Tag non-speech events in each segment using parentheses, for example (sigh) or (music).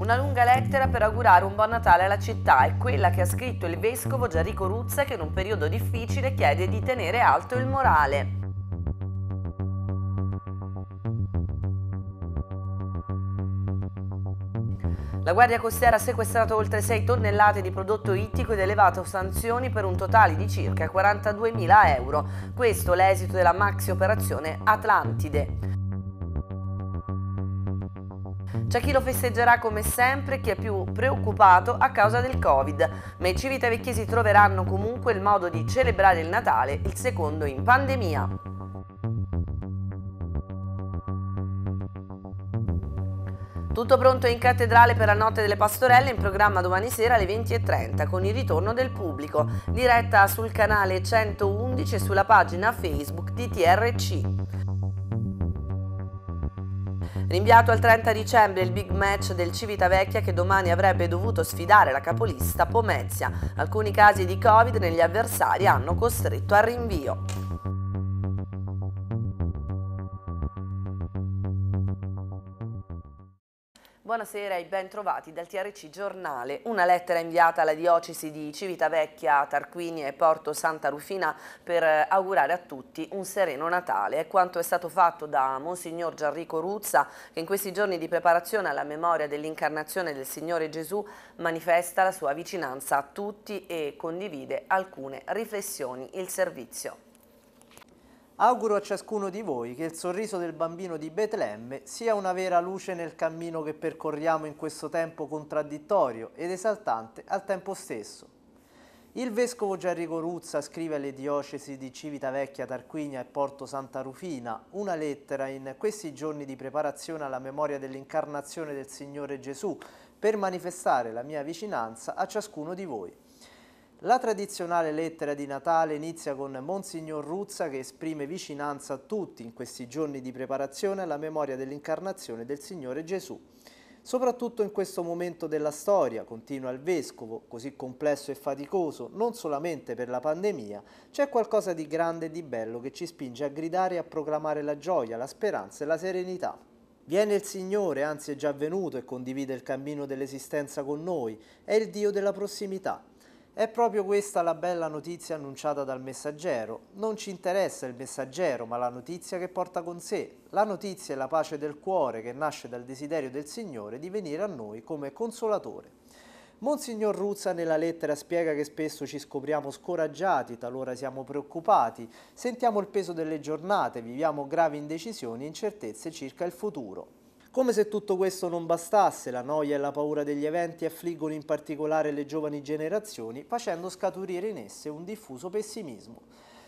Una lunga lettera per augurare un buon Natale alla città è quella che ha scritto il vescovo Gianrico Ruzza che in un periodo difficile chiede di tenere alto il morale. La Guardia Costiera ha sequestrato oltre 6 tonnellate di prodotto ittico ed elevato sanzioni per un totale di circa 42.000 euro. Questo l'esito della maxi operazione Atlantide. C'è chi lo festeggerà come sempre, chi è più preoccupato a causa del Covid, ma i civitavecchiesi troveranno comunque il modo di celebrare il Natale, il secondo in pandemia. Tutto pronto in cattedrale per la notte delle pastorelle in programma domani sera alle 20.30 con il ritorno del pubblico, diretta sul canale 111 e sulla pagina Facebook di TRC. Rinviato al 30 dicembre il big match del Civitavecchia che domani avrebbe dovuto sfidare la capolista Pomezia. Alcuni casi di Covid negli avversari hanno costretto al rinvio. Buonasera e ben trovati dal TRC Giornale. Una lettera inviata alla diocesi di Civitavecchia, Tarquinia e Porto Santa Rufina per augurare a tutti un sereno Natale. È quanto è stato fatto da Monsignor Gianrico Ruzza che in questi giorni di preparazione alla memoria dell'incarnazione del Signore Gesù manifesta la sua vicinanza a tutti e condivide alcune riflessioni. Il servizio. Auguro a ciascuno di voi che il sorriso del bambino di Betlemme sia una vera luce nel cammino che percorriamo in questo tempo contraddittorio ed esaltante al tempo stesso. Il vescovo Gianrico Ruzza scrive alle diocesi di Civitavecchia, Tarquinia e Porto Santa Rufina una lettera in questi giorni di preparazione alla memoria dell'incarnazione del Signore Gesù per manifestare la mia vicinanza a ciascuno di voi. La tradizionale lettera di Natale inizia con Monsignor Ruzza che esprime vicinanza a tutti in questi giorni di preparazione alla memoria dell'incarnazione del Signore Gesù. Soprattutto in questo momento della storia, continua il Vescovo, così complesso e faticoso, non solamente per la pandemia, c'è qualcosa di grande e di bello che ci spinge a gridare e a proclamare la gioia, la speranza e la serenità. Viene il Signore, anzi è già venuto e condivide il cammino dell'esistenza con noi, è il Dio della prossimità. È proprio questa la bella notizia annunciata dal messaggero. Non ci interessa il messaggero, ma la notizia che porta con sé. La notizia è la pace del cuore che nasce dal desiderio del Signore di venire a noi come consolatore. Monsignor Ruzza nella lettera spiega che spesso ci scopriamo scoraggiati, talora siamo preoccupati, sentiamo il peso delle giornate, viviamo gravi indecisioni e incertezze circa il futuro. Come se tutto questo non bastasse, la noia e la paura degli eventi affliggono in particolare le giovani generazioni, facendo scaturire in esse un diffuso pessimismo.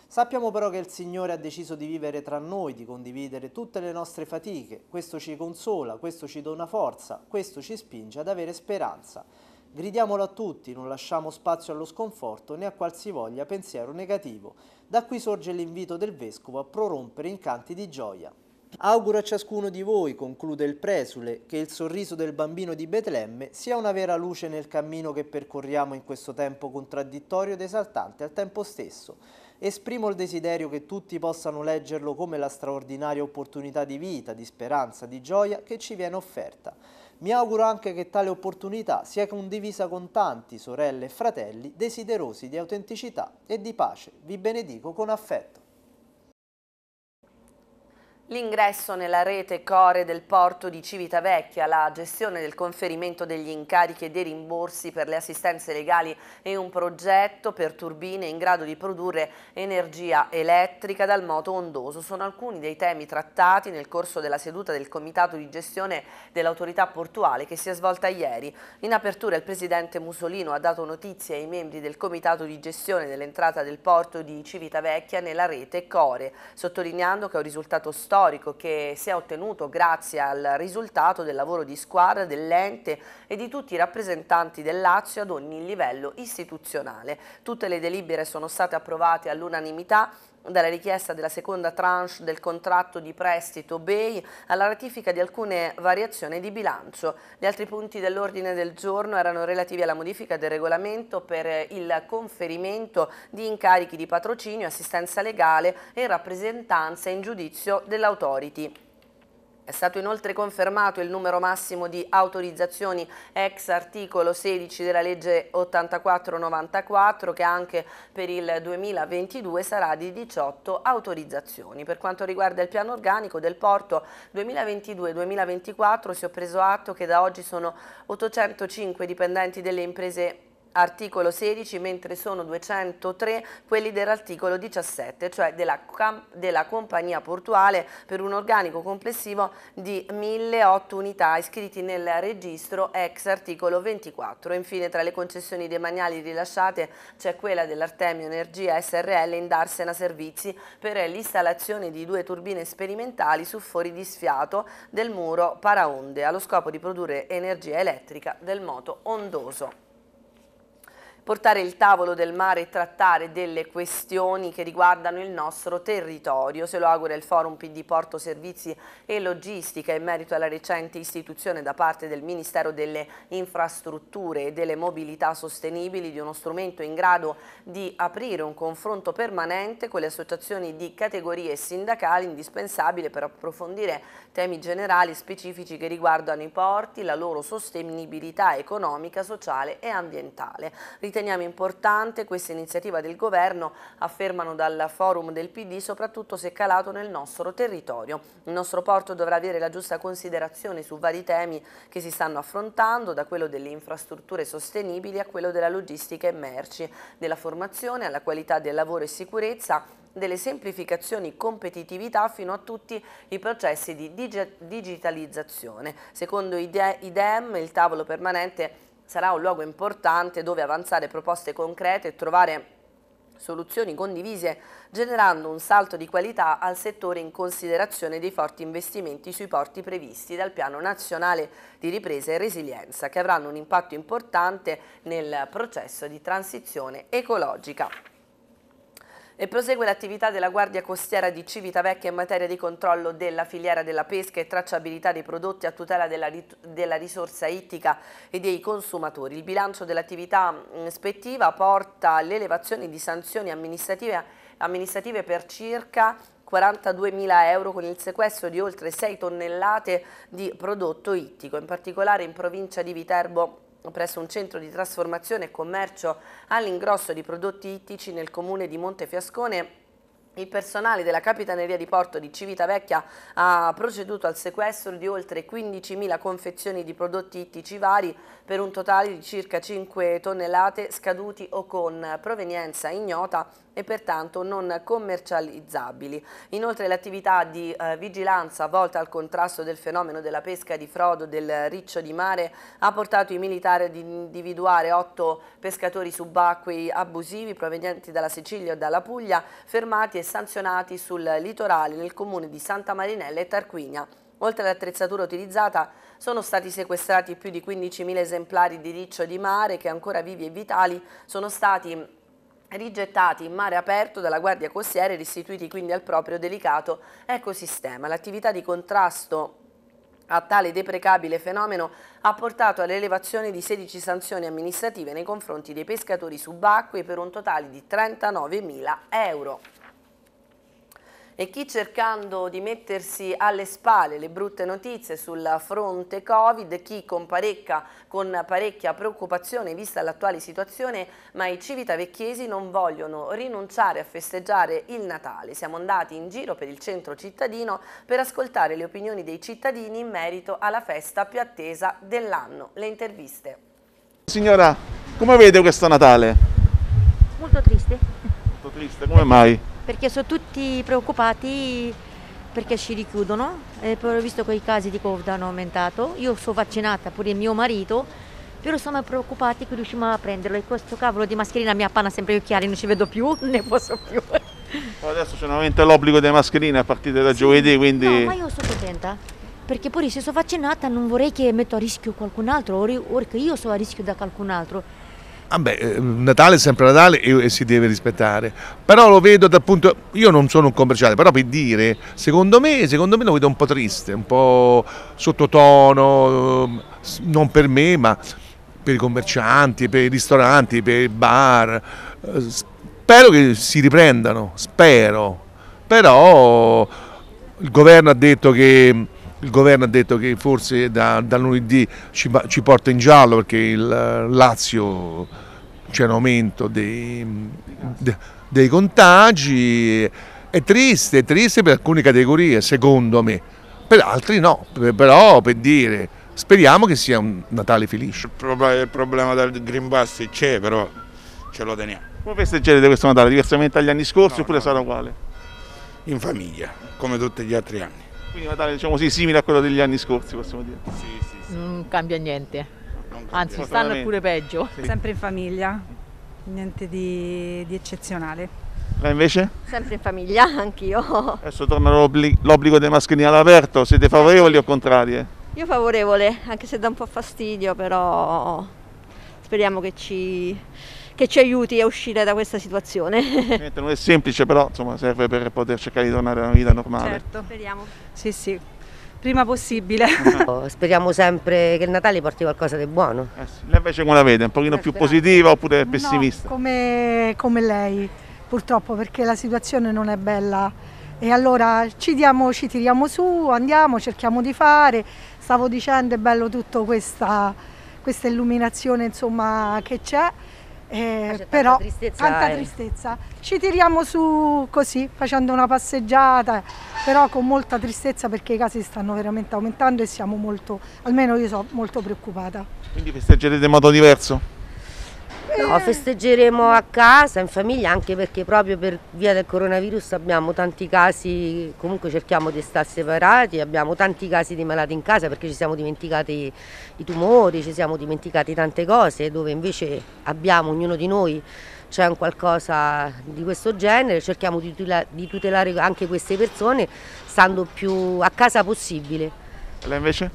Sappiamo però che il Signore ha deciso di vivere tra noi, di condividere tutte le nostre fatiche. Questo ci consola, questo ci dona forza, questo ci spinge ad avere speranza. Gridiamolo a tutti, non lasciamo spazio allo sconforto né a qualsivoglia pensiero negativo. Da qui sorge l'invito del Vescovo a prorompere in canti di gioia. Auguro a ciascuno di voi, conclude il presule, che il sorriso del bambino di Betlemme sia una vera luce nel cammino che percorriamo in questo tempo contraddittorio ed esaltante al tempo stesso. Esprimo il desiderio che tutti possano leggerlo come la straordinaria opportunità di vita, di speranza, di gioia che ci viene offerta. Mi auguro anche che tale opportunità sia condivisa con tanti, sorelle e fratelli, desiderosi di autenticità e di pace. Vi benedico con affetto. L'ingresso nella rete core del porto di Civitavecchia, la gestione del conferimento degli incarichi e dei rimborsi per le assistenze legali e un progetto per turbine in grado di produrre energia elettrica dal moto ondoso sono alcuni dei temi trattati nel corso della seduta del comitato di gestione dell'autorità portuale che si è svolta ieri. In apertura il presidente Musolino ha dato notizie ai membri del comitato di gestione dell'entrata del porto di Civitavecchia nella rete core, sottolineando che è un risultato storico storico che si è ottenuto grazie al risultato del lavoro di squadra dell'ente e di tutti i rappresentanti del Lazio ad ogni livello istituzionale. Tutte le delibere sono state approvate all'unanimità dalla richiesta della seconda tranche del contratto di prestito BEI alla ratifica di alcune variazioni di bilancio. Gli altri punti dell'ordine del giorno erano relativi alla modifica del regolamento per il conferimento di incarichi di patrocinio, assistenza legale e rappresentanza in giudizio dell'autority. È stato inoltre confermato il numero massimo di autorizzazioni ex articolo 16 della legge 8494 che anche per il 2022 sarà di 18 autorizzazioni. Per quanto riguarda il piano organico del porto 2022-2024 si è preso atto che da oggi sono 805 dipendenti delle imprese articolo 16 mentre sono 203 quelli dell'articolo 17 cioè della, della, compagnia portuale per un organico complessivo di 1008 unità iscritti nel registro ex articolo 24 infine tra le concessioni demaniali rilasciate c'è quella dell'Artemio Energia SRL in Darsena Servizi per l'installazione di due turbine sperimentali su fori di sfiato del muro paraonde allo scopo di produrre energia elettrica del moto ondoso portare il tavolo del mare e trattare delle questioni che riguardano il nostro territorio. Se lo augura il Forum PD Porto Servizi e Logistica in merito alla recente istituzione da parte del Ministero delle Infrastrutture e delle Mobilità Sostenibili di uno strumento in grado di aprire un confronto permanente con le associazioni di categorie sindacali indispensabile per approfondire temi generali specifici che riguardano i porti, la loro sostenibilità economica, sociale e ambientale. Riteniamo importante questa iniziativa del governo, affermano dal forum del PD, soprattutto se calato nel nostro territorio. Il nostro porto dovrà avere la giusta considerazione su vari temi che si stanno affrontando, da quello delle infrastrutture sostenibili a quello della logistica e merci, della formazione alla qualità del lavoro e sicurezza, delle semplificazioni competitività fino a tutti i processi di digitalizzazione. Secondo IDEM, il tavolo permanente sarà un luogo importante dove avanzare proposte concrete e trovare soluzioni condivise generando un salto di qualità al settore in considerazione dei forti investimenti sui porti previsti dal Piano Nazionale di Ripresa e Resilienza che avranno un impatto importante nel processo di transizione ecologica. E prosegue l'attività della Guardia Costiera di Civitavecchia in materia di controllo della filiera della pesca e tracciabilità dei prodotti a tutela della, della risorsa ittica e dei consumatori. Il bilancio dell'attività ispettiva porta all'elevazione di sanzioni amministrative, amministrative per circa 42.000 euro con il sequestro di oltre 6 tonnellate di prodotto ittico, in particolare in provincia di Viterbo presso un centro di trasformazione e commercio all'ingrosso di prodotti ittici nel comune di Montefiascone il personale della Capitaneria di Porto di Civitavecchia ha proceduto al sequestro di oltre 15.000 confezioni di prodotti ittici vari per un totale di circa 5 tonnellate scaduti o con provenienza ignota e pertanto non commercializzabili. Inoltre l'attività di eh, vigilanza volta al contrasto del fenomeno della pesca di frodo del riccio di mare ha portato i militari ad individuare otto pescatori subacquei abusivi provenienti dalla Sicilia e dalla Puglia fermati e sanzionati sul litorale nel comune di Santa Marinella e Tarquinia. Oltre all'attrezzatura utilizzata sono stati sequestrati più di 15.000 esemplari di riccio di mare che ancora vivi e vitali sono stati rigettati in mare aperto dalla Guardia Costiera e restituiti quindi al proprio delicato ecosistema. L'attività di contrasto a tale deprecabile fenomeno ha portato all'elevazione di 16 sanzioni amministrative nei confronti dei pescatori subacquei per un totale di 39.000 euro e chi cercando di mettersi alle spalle le brutte notizie sul fronte Covid, chi con parecchia, con parecchia preoccupazione vista l'attuale situazione, ma i civitavecchiesi non vogliono rinunciare a festeggiare il Natale. Siamo andati in giro per il centro cittadino per ascoltare le opinioni dei cittadini in merito alla festa più attesa dell'anno. Le interviste. Signora, come vede questo Natale? Molto triste. Molto triste, come mai? Perché sono tutti preoccupati perché ci richiudono, e poi ho visto che i casi di Covid hanno aumentato, io sono vaccinata, pure mio marito, però sono preoccupati che riusciamo a prenderlo e questo cavolo di mascherina mi appanna sempre gli occhiali, non ci vedo più, non (laughs) ne posso più. Adesso c'è nuovamente l'obbligo delle mascherine a partire da sì. giovedì, quindi... No, ma io sono contenta, perché poi se sono vaccinata non vorrei che metto a rischio qualcun altro, o che io sono a rischio da qualcun altro Vabbè, eh, Natale è sempre Natale e, e, si deve rispettare, però lo vedo dal punto, io non sono un commerciale, però per dire, secondo me, secondo me lo vedo un po' triste, un po' sottotono, non per me ma per i commercianti, per i ristoranti, per i bar, eh, spero che si riprendano, spero, però il governo ha detto che il governo ha detto che forse da, da lunedì ci, ci, porta in giallo perché il Lazio c'è un aumento dei, de, dei contagi, è triste, è triste per alcune categorie secondo me, per altri no, però per dire speriamo che sia un Natale felice. Il problema del Green Pass c'è però ce lo teniamo. Come festeggerete questo Natale? Diversamente dagli anni scorsi no, oppure no. sarà uguale? In famiglia, come tutti gli altri anni. Quindi Natale diciamo così simile a quello degli anni scorsi possiamo dire? Sì, sì, sì. Non cambia niente, non cambia. anzi stanno pure peggio. Sì. Sempre in famiglia, niente di, di eccezionale. Lei invece? Sempre in famiglia, (laughs) anch'io. Adesso torna l'obbligo dei mascherini all'aperto, siete favorevoli o contrari? Io favorevole, anche se dà un po' fastidio, però speriamo che ci che ci aiuti a uscire da questa situazione. (laughs) Non è semplice però insomma, serve per poter cercare di tornare a una vita normale. Certo, speriamo. Sì, sì, prima possibile. (laughs) Oh, speriamo sempre che il Natale porti qualcosa di buono. Eh sì. Lei invece come la vede? Un pochino più positiva oppure pessimista? No, come, come lei purtroppo perché la situazione non è bella e allora ci, diamo, ci tiriamo su, andiamo, cerchiamo di fare. Stavo dicendo è bello tutta questa, questa illuminazione insomma, che c'è eh, però tanta tristezza, tanta tristezza. Ci tiriamo su così, facendo una passeggiata, però con molta tristezza perché i casi stanno veramente aumentando e siamo molto, almeno io sono molto preoccupata. Quindi festeggerete in modo diverso? No, festeggeremo a casa, in famiglia, anche perché proprio per via del coronavirus abbiamo tanti casi, comunque cerchiamo di stare separati, abbiamo tanti casi di malati in casa perché ci siamo dimenticati i tumori, ci siamo dimenticati tante cose, dove invece abbiamo, ognuno di noi, c'è un qualcosa di questo genere, cerchiamo di tutelare, di tutelare anche queste persone stando più a casa possibile. Lei invece?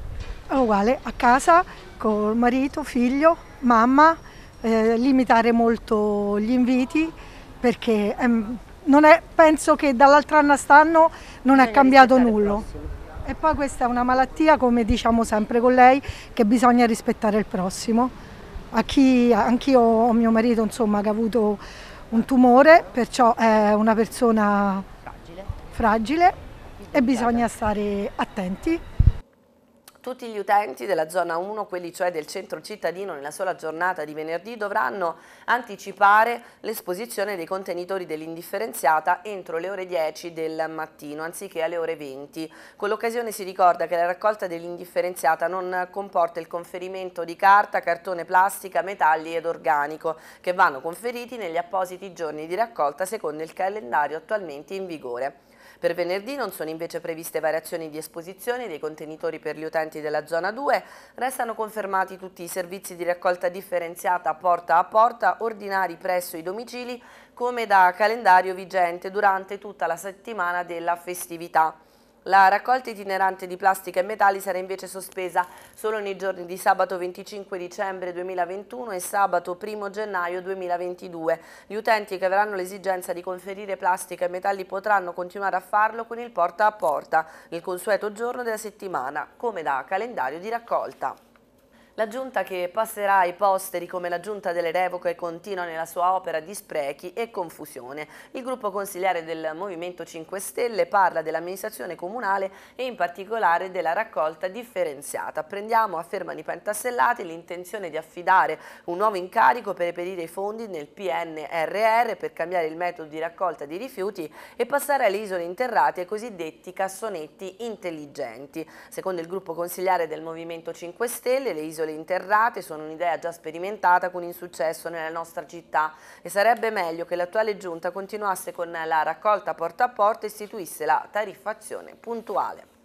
È uguale, a casa, con marito, figlio, mamma, eh, limitare molto gli inviti perché ehm, è, penso che dall'altro anno a st'anno non è cambiato nulla. E poi questa è una malattia, come diciamo sempre con lei, che bisogna rispettare il prossimo. Anch'io ho mio marito insomma, che ha avuto un tumore, perciò è una persona fragile, fragile e bisogna stare attenti. Tutti gli utenti della zona 1, quelli cioè del centro cittadino, nella sola giornata di venerdì dovranno anticipare l'esposizione dei contenitori dell'indifferenziata entro le ore 10 del mattino, anziché alle ore 20. Con l'occasione si ricorda che la raccolta dell'indifferenziata non comporta il conferimento di carta, cartone plastica, metalli ed organico, che vanno conferiti negli appositi giorni di raccolta secondo il calendario attualmente in vigore. Per venerdì non sono invece previste variazioni di esposizione dei contenitori per gli utenti della zona 2, restano confermati tutti i servizi di raccolta differenziata porta a porta ordinari presso i domicili come da calendario vigente durante tutta la settimana della festività. La raccolta itinerante di plastica e metalli sarà invece sospesa solo nei giorni di sabato 25 dicembre 2021 e sabato 1 gennaio 2022. Gli utenti che avranno l'esigenza di conferire plastica e metalli potranno continuare a farlo con il porta a porta, il consueto giorno della settimana, come da calendario di raccolta. La giunta che passerà ai posteri come la giunta delle revoche continua nella sua opera di sprechi e confusione. Il gruppo consigliare del Movimento 5 Stelle parla dell'amministrazione comunale e in particolare della raccolta differenziata. Prendiamo, affermano i pentastellati, l'intenzione di affidare un nuovo incarico per reperire i fondi nel PNRR per cambiare il metodo di raccolta di rifiuti e passare alle isole interrate ai cosiddetti cassonetti intelligenti. Secondo il gruppo consigliare del Movimento 5 Stelle, le isole isole interrate sono un'idea già sperimentata con insuccesso nella nostra città e sarebbe meglio che l'attuale giunta continuasse con la raccolta porta a porta e istituisse la tariffazione puntuale.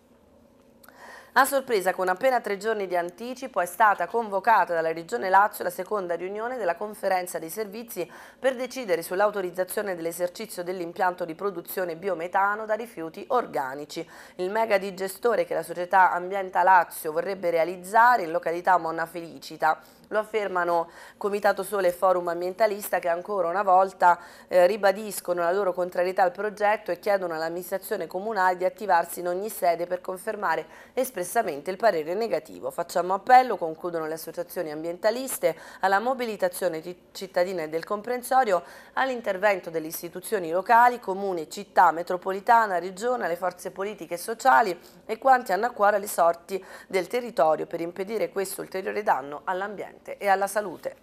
A sorpresa, con appena tre giorni di anticipo, è stata convocata dalla Regione Lazio la seconda riunione della conferenza dei servizi per decidere sull'autorizzazione dell'esercizio dell'impianto di produzione biometano da rifiuti organici. Il mega digestore che la società Ambienta Lazio vorrebbe realizzare in località Monna Felicita Lo affermano Comitato Sole e Forum Ambientalista che ancora una volta eh, ribadiscono la loro contrarietà al progetto e chiedono all'amministrazione comunale di attivarsi in ogni sede per confermare espressamente il parere negativo. Facciamo appello, concludono le associazioni ambientaliste, alla mobilitazione cittadina e del comprensorio, all'intervento delle istituzioni locali, comune, città, metropolitana, regione, le forze politiche e sociali e quanti hanno a cuore le sorti del territorio per impedire questo ulteriore danno all'ambiente all'ambiente e alla salute.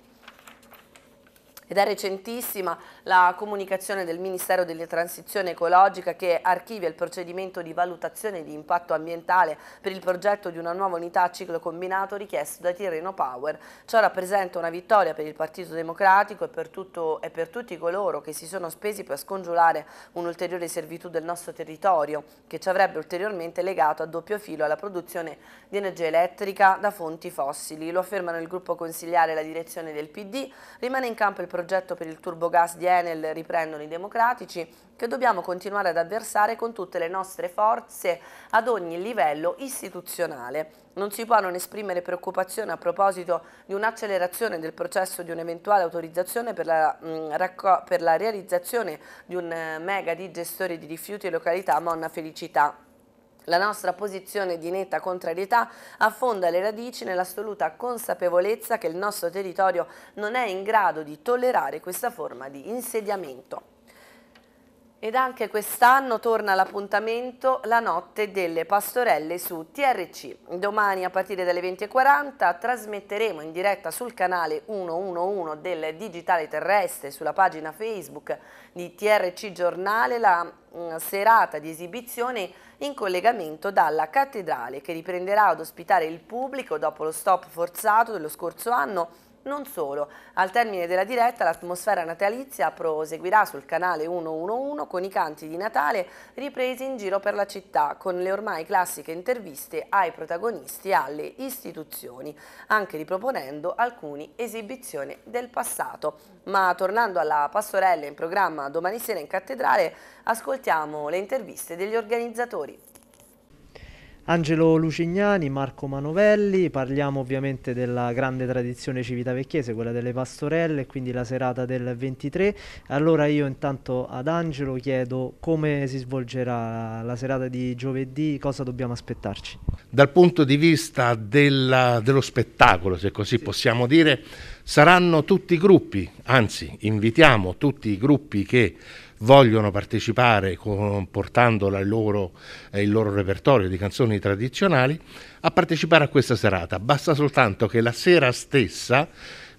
Ed è recentissima la comunicazione del Ministero della Transizione Ecologica che archivia il procedimento di valutazione di impatto ambientale per il progetto di una nuova unità a ciclo combinato richiesto da Tirreno Power. Ciò rappresenta una vittoria per il Partito Democratico e per, tutto, e per tutti coloro che si sono spesi per scongiurare un'ulteriore servitù del nostro territorio che ci avrebbe ulteriormente legato a doppio filo alla produzione di energia elettrica da fonti fossili. Lo affermano il gruppo consigliare e la direzione del PD. Rimane in campo il progetto progetto per il turbogas di Enel riprendono i democratici, che dobbiamo continuare ad avversare con tutte le nostre forze ad ogni livello istituzionale. Non si può non esprimere preoccupazione a proposito di un'accelerazione del processo di un'eventuale autorizzazione per la, mh, mm, per la realizzazione di un eh, mega di gestori di rifiuti località Monna Felicità. La nostra posizione di netta contrarietà affonda le radici nell'assoluta consapevolezza che il nostro territorio non è in grado di tollerare questa forma di insediamento. Ed anche quest'anno torna l'appuntamento la notte delle pastorelle su TRC. Domani a partire dalle 20.40 trasmetteremo in diretta sul canale 111 del Digitale Terrestre sulla pagina Facebook di TRC Giornale la mh, serata di esibizione in collegamento dalla cattedrale che riprenderà ad ospitare il pubblico dopo lo stop forzato dello scorso anno non solo, al termine della diretta l'atmosfera natalizia proseguirà sul canale 111 con i canti di Natale ripresi in giro per la città con le ormai classiche interviste ai protagonisti e alle istituzioni, anche riproponendo alcune esibizioni del passato. Ma tornando alla pastorella in programma domani sera in cattedrale, ascoltiamo le interviste degli organizzatori. Angelo Lucignani, Marco Manovelli, parliamo ovviamente della grande tradizione civitavecchiese, quella delle pastorelle, quindi la serata del 23. Allora io intanto ad Angelo chiedo come si svolgerà la serata di giovedì, cosa dobbiamo aspettarci? Dal punto di vista della, dello spettacolo, se così sì. possiamo dire, saranno tutti i gruppi, anzi invitiamo tutti i gruppi che vogliono partecipare con, portando loro, eh, il loro repertorio di canzoni tradizionali a partecipare a questa serata. Basta soltanto che la sera stessa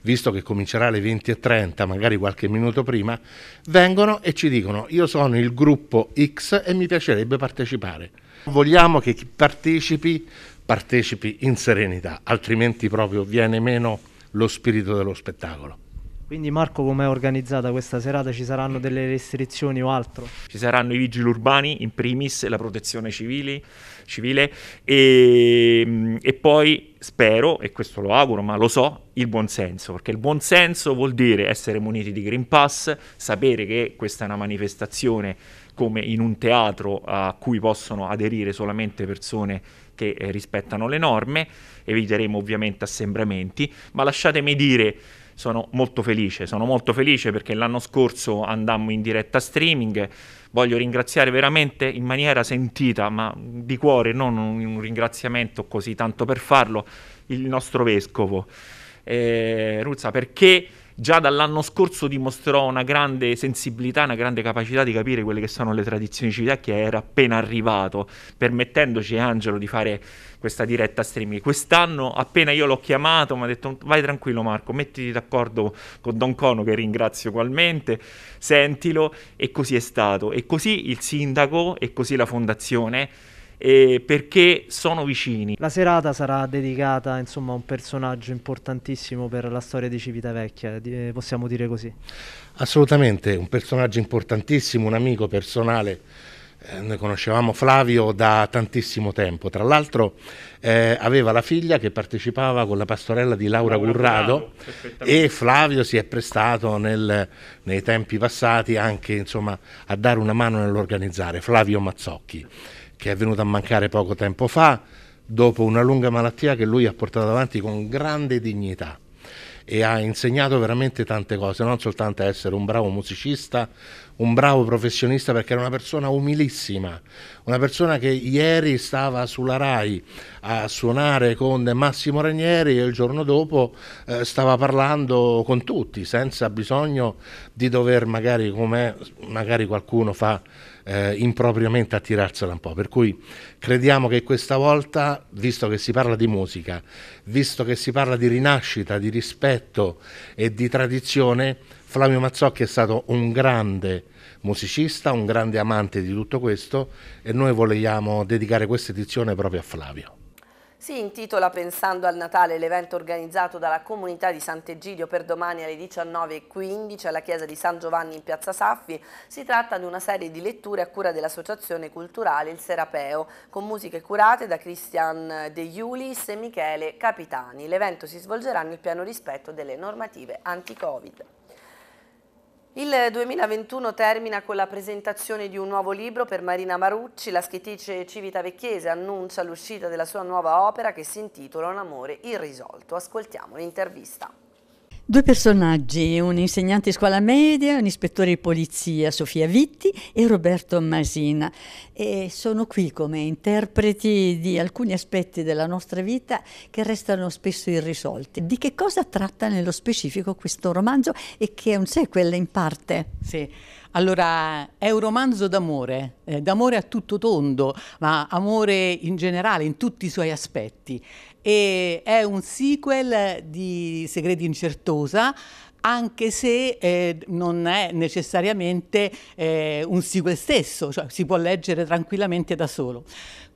visto che comincerà alle 20.30, magari qualche minuto prima, vengono e ci dicono io sono il gruppo X e mi piacerebbe partecipare. Vogliamo che chi partecipi partecipi in serenità, altrimenti proprio viene meno lo spirito dello spettacolo. Quindi Marco come è organizzata questa serata? Ci saranno delle restrizioni o altro? Ci saranno i vigili urbani in primis, la protezione civili, civile e, mm, e poi spero, e questo lo auguro, ma lo so, il buonsenso, perché il buonsenso vuol dire essere muniti di Green Pass, sapere che questa è una manifestazione come in un teatro a cui possono aderire solamente persone che eh, rispettano le norme, eviteremo ovviamente assembramenti, ma lasciatemi dire sono molto felice, sono molto felice perché l'anno scorso andammo in diretta streaming, voglio ringraziare veramente in maniera sentita, ma di cuore, non un, ringraziamento così tanto per farlo, il nostro vescovo. Eh, Ruzza, perché già dall'anno scorso dimostrò una grande sensibilità, una grande capacità di capire quelle che sono le tradizioni civili che era appena arrivato, permettendoci Angelo di fare questa diretta streaming. Quest'anno appena io l'ho chiamato mi ha detto vai tranquillo Marco, mettiti d'accordo con Don Cono che ringrazio ugualmente, sentilo e così è stato. E così il sindaco e così la fondazione eh, perché sono vicini. La serata sarà dedicata insomma, a un personaggio importantissimo per la storia di Civitavecchia, di, possiamo dire così. Assolutamente, un personaggio importantissimo, un amico personale. Eh, noi conoscevamo Flavio da tantissimo tempo, tra l'altro eh, aveva la figlia che partecipava con la pastorella di Laura, Laura Currado e Flavio si è prestato nel, nei tempi passati anche insomma, a dare una mano nell'organizzare, Flavio Mazzocchi che è venuto a mancare poco tempo fa dopo una lunga malattia che lui ha portato avanti con grande dignità. e ha insegnato veramente tante cose, non soltanto essere un bravo musicista, un bravo professionista perché era una persona umilissima, una persona che ieri stava sulla RAI a suonare con Massimo Ranieri e il giorno dopo eh, stava parlando con tutti senza bisogno di dover magari come magari qualcuno fa eh, impropriamente attirarsela un po'. Per cui crediamo che questa volta, visto che si parla di musica, visto che si parla di rinascita, di rispetto e di tradizione, Flavio Mazzocchi è stato un grande musicista, un grande amante di tutto questo e noi vogliamo dedicare questa edizione proprio a Flavio. Si intitola Pensando al Natale l'evento organizzato dalla comunità di Sant'Egidio per domani alle 19.15 alla chiesa di San Giovanni in Piazza Saffi. Si tratta di una serie di letture a cura dell'associazione culturale Il Serapeo, con musiche curate da Christian De Iulis e Michele Capitani. L'evento si svolgerà nel pieno rispetto delle normative anti-Covid. Il 2021 termina con la presentazione di un nuovo libro per Marina Marucci. La scrittrice civitavecchiese annuncia l'uscita della sua nuova opera che si intitola Un amore irrisolto. Ascoltiamo l'intervista. Due personaggi, un insegnante di scuola media, un ispettore di polizia, Sofia Vitti e Roberto Masina. E sono qui come interpreti di alcuni aspetti della nostra vita che restano spesso irrisolti. Di che cosa tratta nello specifico questo romanzo e che è un sequel in parte? Sì. Allora, è un romanzo d'amore, eh, d'amore a tutto tondo, ma amore in generale, in tutti i suoi aspetti. E è un sequel di Segreti in Certosa, anche se eh, non è necessariamente eh, un sequel stesso, cioè si può leggere tranquillamente da solo.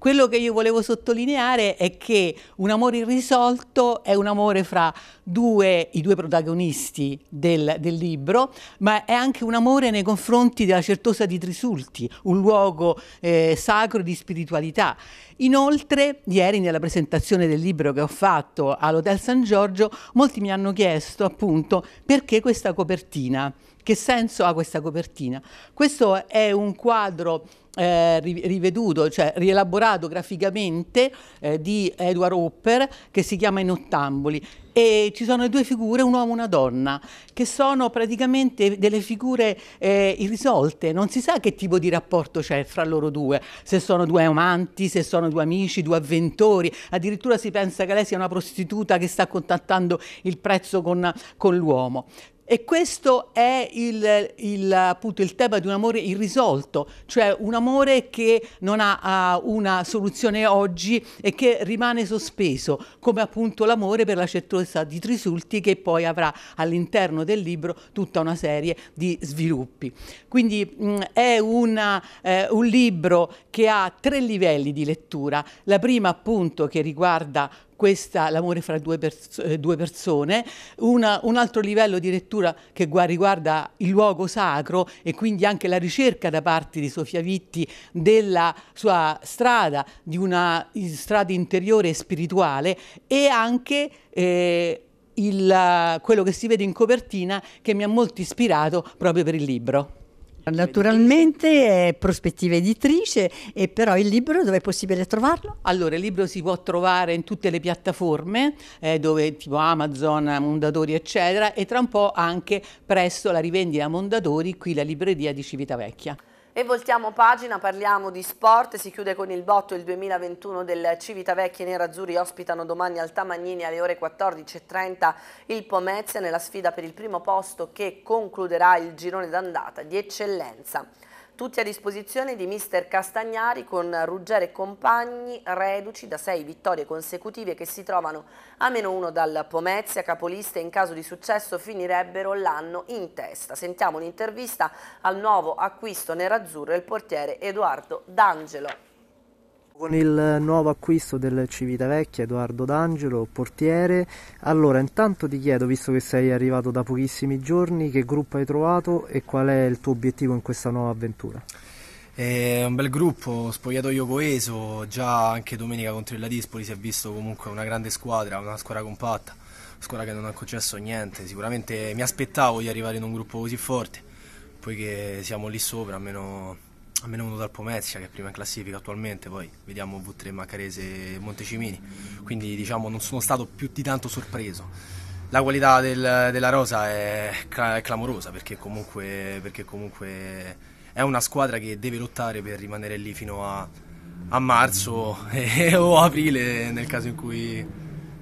Quello che io volevo sottolineare è che un amore irrisolto è un amore fra due, i due protagonisti del, del, libro, ma è anche un amore nei confronti della Certosa di Trisulti, un luogo eh, sacro di spiritualità. Inoltre, ieri nella presentazione del libro che ho fatto all'Hotel San Giorgio, molti mi hanno chiesto appunto perché questa copertina, che senso ha questa copertina. Questo è un quadro eh, riveduto, cioè rielaborato graficamente eh, di Edward Hopper che si chiama In Ottamboli e ci sono due figure, un uomo e una donna, che sono praticamente delle figure eh, irrisolte, non si sa che tipo di rapporto c'è fra loro due, se sono due amanti, se sono due amici, due avventori, addirittura si pensa che lei sia una prostituta che sta contattando il prezzo con, con l'uomo. E questo è il, il, appunto, il, tema di un amore irrisolto, cioè un amore che non ha uh, una soluzione oggi e che rimane sospeso, come appunto l'amore per la certezza di Trisulti che poi avrà all'interno del libro tutta una serie di sviluppi. Quindi mh, è una, eh, un libro che ha tre livelli di lettura. La prima appunto che riguarda questa, l'amore fra due, pers- eh, due persone, Una, un altro livello di lettura che riguarda il luogo sacro e quindi anche la ricerca da parte di Sofia Vitti della sua strada, di una strada interiore e spirituale e anche eh, il, quello che si vede in copertina che mi ha molto ispirato proprio per il libro. Naturalmente è prospettiva editrice e però il libro dove è possibile trovarlo? Allora il libro si può trovare in tutte le piattaforme eh, dove tipo Amazon, Mondadori eccetera e tra un po' anche presso la rivendita Mondadori qui la libreria di Civitavecchia. E voltiamo pagina, parliamo di sport, si chiude con il botto il 2021 del Civitavecchia. I Nerazzurri ospitano domani al Tamagnini alle ore 14.30 il Pomezia nella sfida per il primo posto che concluderà il girone d'andata di eccellenza tutti a disposizione di mister Castagnari con Ruggero e compagni reduci da sei vittorie consecutive che si trovano a meno uno dal Pomezia, capoliste in caso di successo finirebbero l'anno in testa. Sentiamo un'intervista al nuovo acquisto nerazzurro il portiere Edoardo D'Angelo. Con il nuovo acquisto del Civitavecchia, Edoardo D'Angelo, portiere, allora intanto ti chiedo, visto che sei arrivato da pochissimi giorni, che gruppo hai trovato e qual è il tuo obiettivo in questa nuova avventura? È un bel gruppo, spogliatoio coeso, già anche domenica contro il Ladispoli si è visto comunque una grande squadra, una squadra compatta, una squadra che non ha concesso niente, sicuramente mi aspettavo di arrivare in un gruppo così forte, poiché siamo lì sopra, almeno almeno uno dal Pomezia che è prima in classifica attualmente, poi vediamo V3 Macarese e Montecimini, quindi diciamo non sono stato più di tanto sorpreso. la qualità del, della rosa è, è clamorosa perché comunque, perché comunque, è una squadra che deve lottare per rimanere lì fino a, a marzo (laughs) e, o aprile nel caso in cui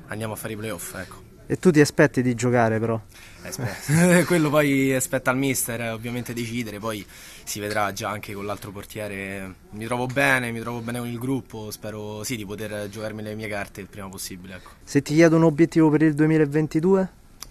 andiamo a fare i playoff. Ecco. E tu ti aspetti di giocare però? Eh, (laughs) quello poi aspetta al mister ovviamente decidere, poi si vedrà già anche con l'altro portiere. Mi trovo bene, mi trovo bene con il gruppo, spero sì di poter giocarmi le mie carte il prima possibile. Ecco. Se ti chiedo un obiettivo per il 2022?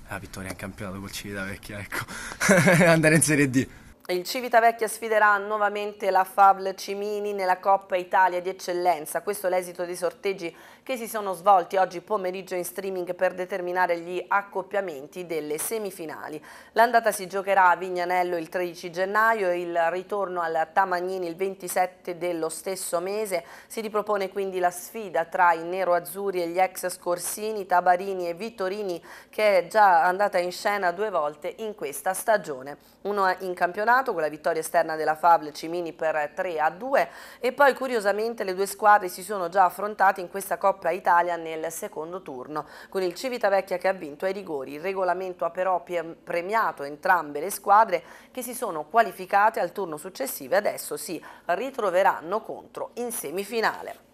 La vittoria in campionato col Civitavecchia, ecco, (laughs) andare in Serie D. Il Civitavecchia sfiderà nuovamente la Fabl Cimini nella Coppa Italia di Eccellenza. Questo è l'esito dei sorteggi che si sono svolti oggi pomeriggio in streaming per determinare gli accoppiamenti delle semifinali. L'andata si giocherà a Vignanello il 13 gennaio e il ritorno al Tamagnini il 27 dello stesso mese. Si ripropone quindi la sfida tra i nero-azzurri e gli ex Scorsini, Tabarini e Vittorini che è già andata in scena due volte in questa stagione. Uno in campionato con la vittoria esterna della Fabl Cimini per 3 a 2 e poi curiosamente le due squadre si sono già affrontate in questa Coppa Italia nel secondo turno, con il Civitavecchia che ha vinto ai rigori. Il regolamento ha però premiato entrambe le squadre che si sono qualificate al turno successivo e adesso si ritroveranno contro in semifinale.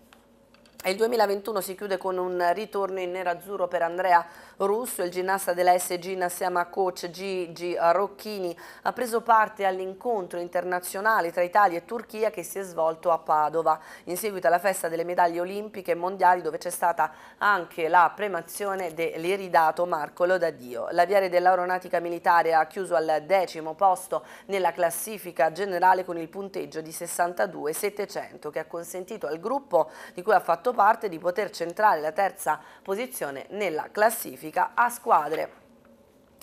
Il 2021 si chiude con un ritorno in nerazzurro per Andrea Russo, il ginnasta della SG assieme a coach Gigi Rocchini ha preso parte all'incontro internazionale tra Italia e Turchia che si è svolto a Padova in seguito alla festa delle medaglie olimpiche e mondiali dove c'è stata anche la premazione dell'iridato Marco Lodadio. L'aviare dell'aeronautica militare ha chiuso al decimo posto nella classifica generale con il punteggio di 62,700 che ha consentito al gruppo di cui ha fatto parte di poter centrare la terza posizione nella classifica a squadre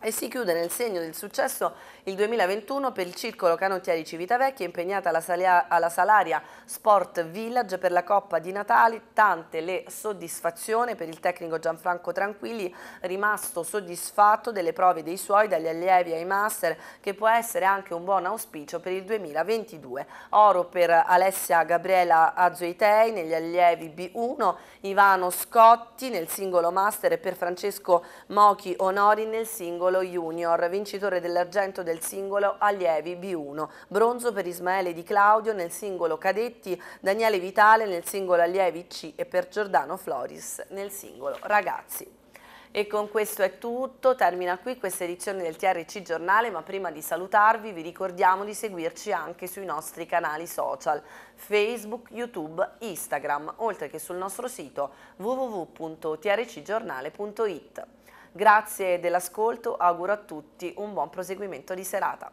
e si chiude nel segno del successo il 2021 per il Circolo Canottieri Civitavecchia impegnata alla, Salia, alla Salaria Sport Village per la Coppa di Natali, tante le soddisfazioni per il tecnico Gianfranco Tranquilli, rimasto soddisfatto delle prove dei suoi dagli allievi ai master che può essere anche un buon auspicio per il 2022. Oro per Alessia Gabriela Azoitei negli allievi B1, Ivano Scotti nel singolo master e per Francesco Mochi Onori nel singolo singolo junior, vincitore dell'argento del singolo allievi B1, bronzo per Ismaele Di Claudio nel singolo cadetti, Daniele Vitale nel singolo allievi C e per Giordano Floris nel singolo ragazzi. E con questo è tutto, termina qui questa edizione del TRC Giornale, ma prima di salutarvi vi ricordiamo di seguirci anche sui nostri canali social, Facebook, YouTube, Instagram, oltre che sul nostro sito www.trcgiornale.it. Grazie dell'ascolto, auguro a tutti un buon proseguimento di serata.